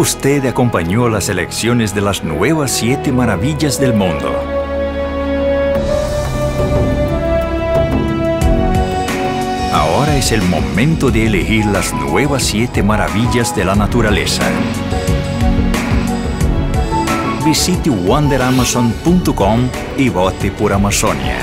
Usted acompañó las elecciones de las nuevas siete maravillas del mundo. Ahora es el momento de elegir las nuevas siete maravillas de la naturaleza. Visite wanderamazon.com y vote por Amazonia.